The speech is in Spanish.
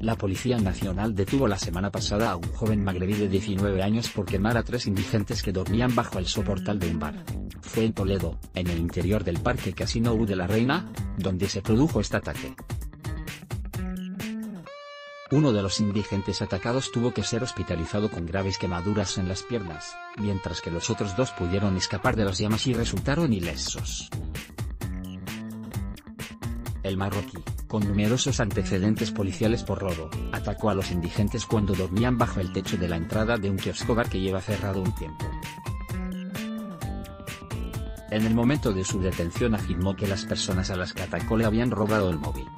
La Policía Nacional detuvo la semana pasada a un joven magrebí de 19 años por quemar a tres indigentes que dormían bajo el soportal de un bar. Fue en Toledo, en el interior del Parque Casino U de la Reina, donde se produjo este ataque. Uno de los indigentes atacados tuvo que ser hospitalizado con graves quemaduras en las piernas, mientras que los otros dos pudieron escapar de las llamas y resultaron ilesos. El marroquí, con numerosos antecedentes policiales por robo, atacó a los indigentes cuando dormían bajo el techo de la entrada de un kiosco bar que lleva cerrado un tiempo. En el momento de su detención afirmó que las personas a las que atacó le habían robado el móvil.